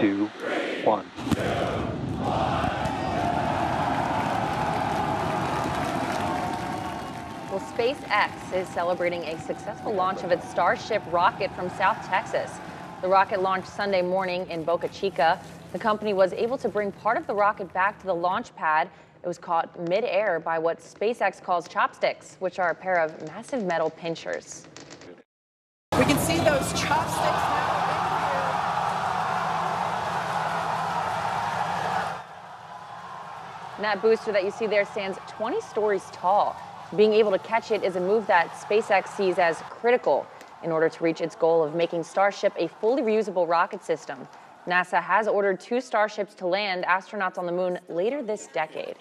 two, one. Well, SpaceX is celebrating a successful launch of its Starship rocket from South Texas. The rocket launched Sunday morning in Boca Chica. The company was able to bring part of the rocket back to the launch pad. It was caught midair by what SpaceX calls chopsticks, which are a pair of massive metal pinchers. And that booster that you see there stands 20 stories tall. Being able to catch it is a move that SpaceX sees as critical in order to reach its goal of making Starship a fully reusable rocket system. NASA has ordered two Starships to land astronauts on the moon later this decade.